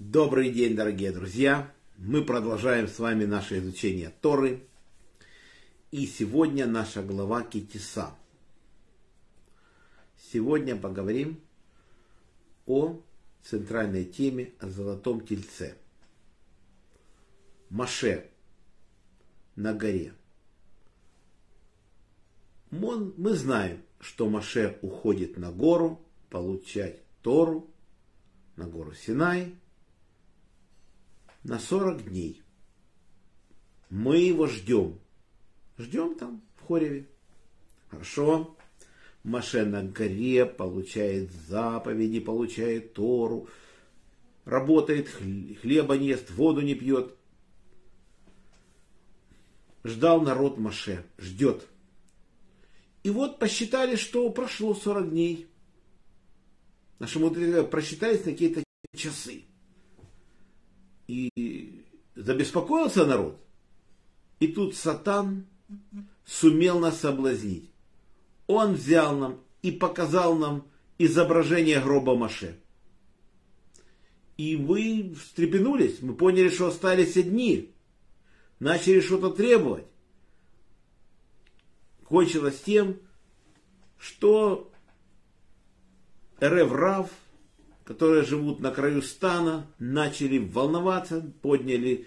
Добрый день, дорогие друзья! Мы продолжаем с вами наше изучение Торы. И сегодня наша глава Китиса. Сегодня поговорим о центральной теме о золотом тельце. Маше на горе. Мы знаем, что Маше уходит на гору получать Тору, на гору Синай, на 40 дней. Мы его ждем. Ждем там, в Хореве. Хорошо. Маше на горе получает заповеди, получает Тору, работает, хлеба не ест, воду не пьет. Ждал народ Маше, ждет. И вот посчитали, что прошло 40 дней. Наши мудрецы просчитались на какие-то часы. И забеспокоился народ. И тут Сатан сумел нас соблазнить. Он взял нам и показал нам изображение гроба Маше. И вы встрепенулись, мы поняли, что остались одни. Начали что-то требовать. Кончилось тем, что Рев которые живут на краю стана, начали волноваться, подняли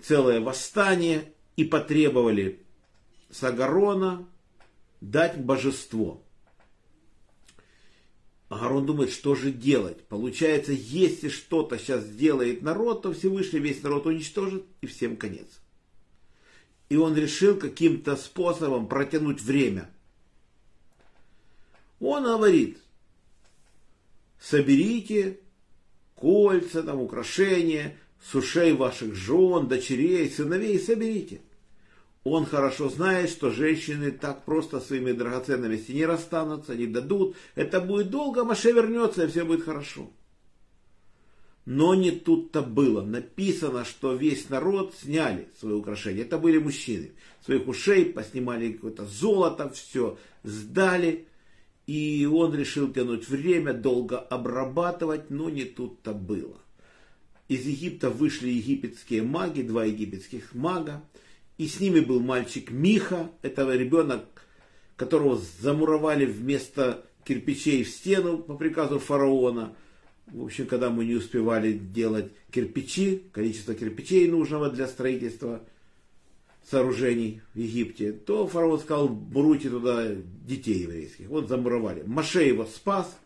целое восстание и потребовали с Агарона дать божество. Агарон думает, что же делать. Получается, если что-то сейчас сделает народ, то Всевышний весь народ уничтожит и всем конец. И он решил каким-то способом протянуть время. Он говорит, соберите кольца, там, украшения с ушей ваших жен, дочерей, сыновей, соберите. Он хорошо знает, что женщины так просто своими драгоценностями не расстанутся, не дадут. Это будет долго, Маше вернется, и все будет хорошо. Но не тут-то было. Написано, что весь народ сняли свои украшения. Это были мужчины. Своих ушей поснимали какое-то золото, все сдали. И он решил тянуть время, долго обрабатывать, но не тут-то было. Из Египта вышли египетские маги, два египетских мага, и с ними был мальчик Миха, это ребенок, которого замуровали вместо кирпичей в стену по приказу фараона. В общем, когда мы не успевали делать кирпичи, количество кирпичей нужного для строительства – сооружений в Египте, то фараон сказал, буруйте туда детей еврейских. Вот замуровали. Маше его спас.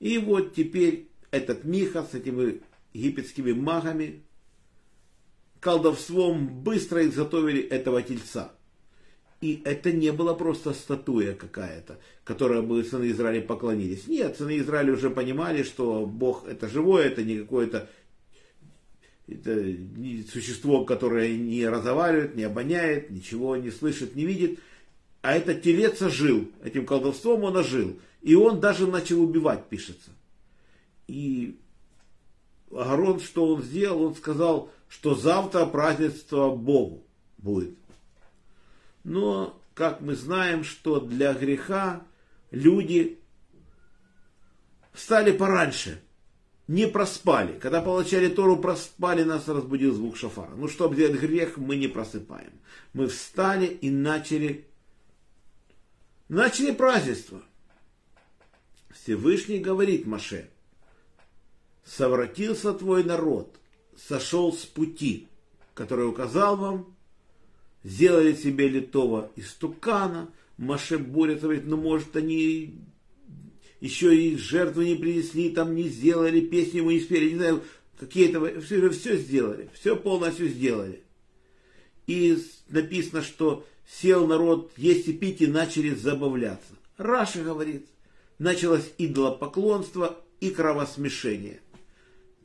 И вот теперь этот Миха с этими египетскими магами колдовством быстро изготовили этого тельца. И это не была просто статуя какая-то, которой бы сыны Израиля поклонились. Нет, сыны Израиля уже понимали, что Бог это живое, это не какое-то это существо, которое не разговаривает, не обоняет, ничего не слышит, не видит. А этот телец ожил, этим колдовством он ожил. И он даже начал убивать, пишется. И Агарон, что он сделал? Он сказал, что завтра празднество Богу будет. Но, как мы знаем, что для греха люди стали пораньше – не проспали. Когда получали Тору, проспали, нас разбудил звук шафара. Ну, чтобы сделать грех, мы не просыпаем. Мы встали и начали, начали празднество. Всевышний говорит Маше, совратился твой народ, сошел с пути, который указал вам, сделали себе литого истукана, Маше борется, говорит, ну может они еще и жертвы не принесли, там не сделали, песни мы не спели, не знаю, какие-то, все, все сделали, все полностью сделали. И написано, что сел народ есть и пить и начали забавляться. Раша говорит, началось идолопоклонство и кровосмешение.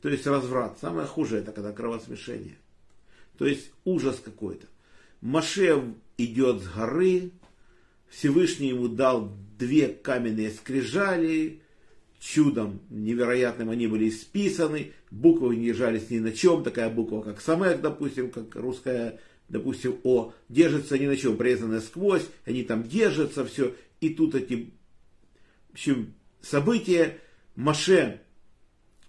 То есть разврат. Самое худшее это когда кровосмешение. То есть ужас какой-то. Маше идет с горы, Всевышний ему дал две каменные скрижали, чудом невероятным они были исписаны, буквы не держались ни на чем, такая буква, как Самек, допустим, как русская, допустим, О, держится ни на чем, прорезанная сквозь, они там держатся, все, и тут эти, в общем, события, Маше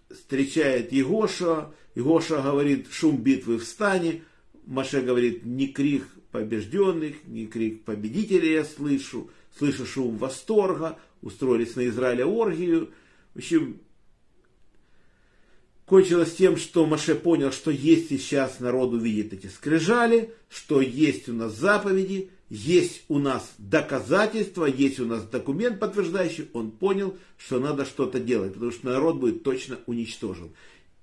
встречает Егоша, Егоша говорит, шум битвы в стане, Маше говорит, не крик побежденных, не крик победителей я слышу, слышу шум восторга, устроились на Израиле оргию. В общем, кончилось тем, что Маше понял, что есть сейчас народ увидит эти скрижали, что есть у нас заповеди, есть у нас доказательства, есть у нас документ подтверждающий, он понял, что надо что-то делать, потому что народ будет точно уничтожен.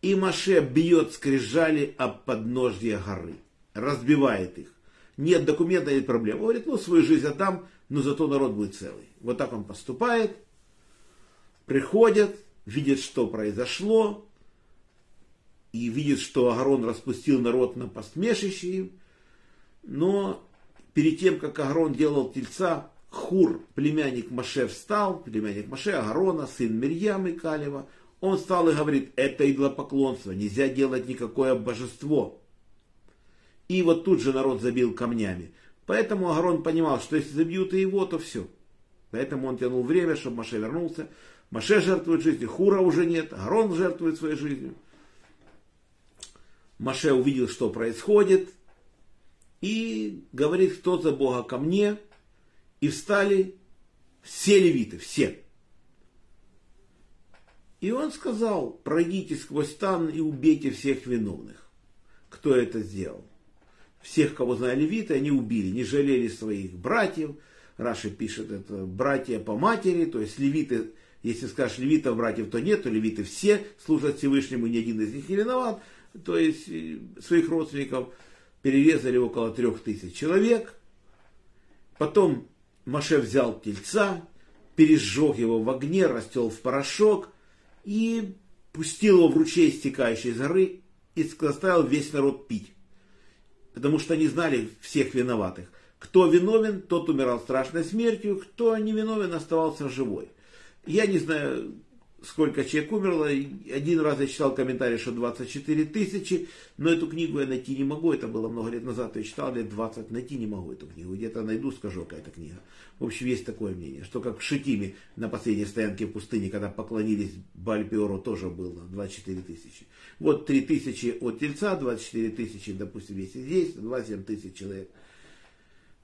И Маше бьет скрижали об подножье горы, разбивает их. Нет документа, нет проблем. Он говорит, ну свою жизнь отдам, но зато народ будет целый. Вот так он поступает, приходят, видят, что произошло, и видит, что Агарон распустил народ на посмешище им, но перед тем, как Агарон делал тельца, Хур, племянник Маше, встал, племянник Маше, Агарона, сын Мирьям и Калева, он встал и говорит, это идолопоклонство, нельзя делать никакое божество. И вот тут же народ забил камнями. Поэтому Агарон понимал, что если забьют и его, то все. Поэтому он тянул время, чтобы Маше вернулся. Маше жертвует жизнью, Хура уже нет, Агарон жертвует своей жизнью. Маше увидел, что происходит, и говорит, кто за Бога ко мне. И встали все левиты, все. И он сказал, пройдите сквозь стан и убейте всех виновных. Кто это сделал? Всех, кого знали левиты, они убили, не жалели своих братьев. Раши пишет это братья по матери, то есть левиты, если скажешь левитов братьев, то нет, то левиты все служат Всевышнему, ни один из них не виноват. То есть э, своих родственников перерезали около трех тысяч человек. Потом Маше взял тельца, пережег его в огне, растел в порошок и пустил его в ручей, стекающий из горы, и заставил весь народ пить. Потому что они знали всех виноватых. Кто виновен, тот умирал страшной смертью, кто не виновен, оставался живой. Я не знаю, сколько человек умерло. Один раз я читал комментарий, что 24 тысячи, но эту книгу я найти не могу. Это было много лет назад, я читал лет 20, найти не могу эту книгу. Где-то найду, скажу, какая это книга. В общем, есть такое мнение, что как в Шитиме на последней стоянке в пустыне, когда поклонились Бальпиору, тоже было 24 тысячи. Вот 3 тысячи от Тельца, 24 тысячи, допустим, если здесь, 27 тысяч человек.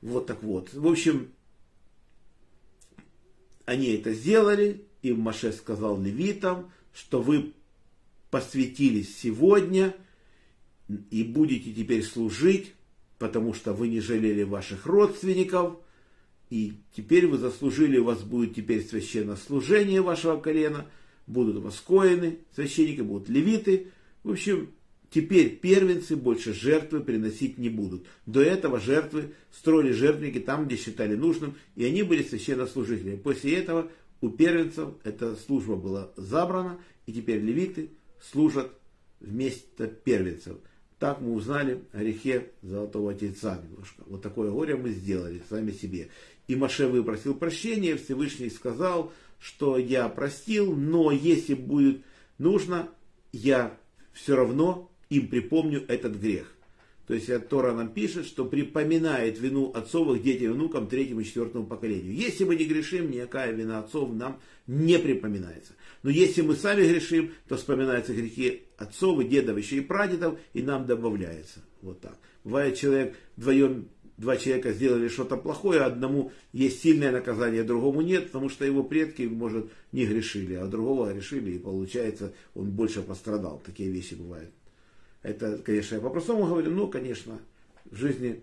Вот так вот. В общем, они это сделали, и Маше сказал левитам, что вы посвятились сегодня и будете теперь служить, потому что вы не жалели ваших родственников, и теперь вы заслужили, у вас будет теперь священнослужение вашего колена, будут вас священники, будут левиты. В общем, теперь первенцы больше жертвы приносить не будут. До этого жертвы строили жертвники там, где считали нужным, и они были священнослужителями. После этого у первенцев эта служба была забрана, и теперь левиты служат вместо первенцев. Так мы узнали о грехе Золотого Тельца немножко. Вот такое горе мы сделали сами себе. И Маше выпросил прощения, Всевышний сказал, что я простил, но если будет нужно, я все равно им припомню этот грех. То есть Тора нам пишет, что припоминает вину отцовых детям и внукам третьему и четвертому поколению. Если мы не грешим, никакая вина отцов нам не припоминается. Но если мы сами грешим, то вспоминаются грехи отцов и дедов, еще и прадедов, и нам добавляется. Вот так. Бывает человек вдвоем, два человека сделали что-то плохое, одному есть сильное наказание, другому нет, потому что его предки, может, не грешили, а другого грешили, и получается, он больше пострадал. Такие вещи бывают. Это, конечно, я по-простому говорю, но, конечно, в жизни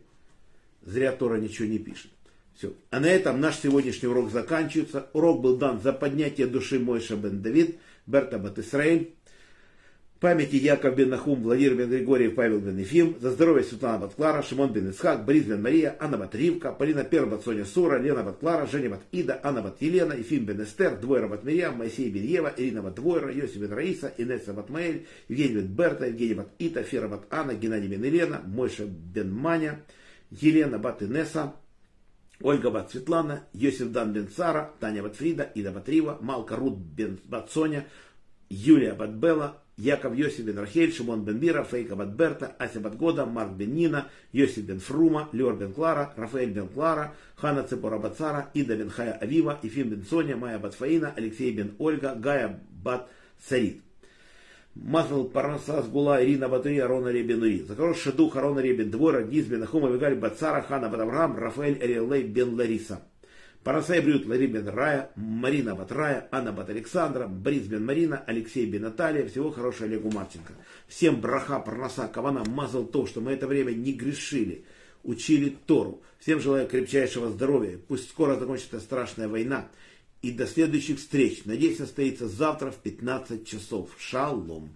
зря Тора ничего не пишет. Все. А на этом наш сегодняшний урок заканчивается. Урок был дан за поднятие души Мойша бен Давид, Берта бат Исраэль памяти Яков бен Нахум, Владимир бен Григорьев, Павел бен Ефим, за здоровье Светлана Батклара, Шимон бен Ицхак, Борис бен Мария, Анна бат Ривка, Полина Пер бат Соня Сура, Лена бат Клара, Женя бат Ида, Анна бат Елена, Ефим бен Эстер, Двойра бат Мирьям, Моисей бен Ева, Ирина бат Двойра, Йосиф бен Раиса, Инесса бат Маэль, Евгений бен Берта, Евгений бат Ита, Фера бат Анна, Геннадий бен Елена, Мойша бен Маня, Елена бат Инесса, Ольга бат Светлана, Йосиф дан бен Сара, Таня бат Фрида, Ида бат Рива, Малка Рут бен бат Юлия бат Белла, Яков Йосиф бен Рахель, Шимон бен Мира, Фейка бат Берта, Ася бат Года, Марк бен Нина, Йосиф бен Фрума, Леор бен Клара, Рафаэль бен Клара, Хана Цепора бат Ида бен Хая Авива, Ефим бен Соня, Майя бат Фаина, Алексей бен Ольга, Гая бат Сарит. Мазал Парнаса Сгула Ирина Батуи Арона Ребенуи. Закрош Шедух Арона Ребен Двор Радиз Бен Ахума Вигаль Бацара Хана Батаврам Рафаэль Эриэлей Бен Лариса. Парасай Брют Лари Бен Рая, Марина Батрая, Анна Бат Александра, Борис Бен Марина, Алексей Бен Наталья. Всего хорошего Олегу Марченко. Всем браха, парнаса, кавана, мазал то, что мы это время не грешили, учили Тору. Всем желаю крепчайшего здоровья. Пусть скоро закончится страшная война. И до следующих встреч. Надеюсь, состоится завтра в 15 часов. Шалом.